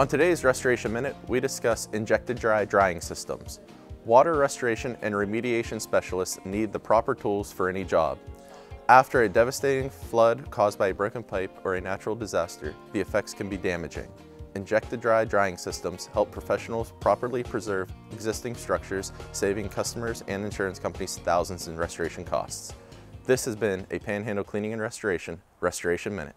On today's Restoration Minute, we discuss Injectidry drying systems. Water restoration and remediation specialists need the proper tools for any job. After a devastating flood caused by a broken pipe or a natural disaster, the effects can be damaging. Injectidry drying systems help professionals properly preserve existing structures, saving customers and insurance companies thousands in restoration costs. This has been a Panhandle Cleaning and Restoration Restoration Minute.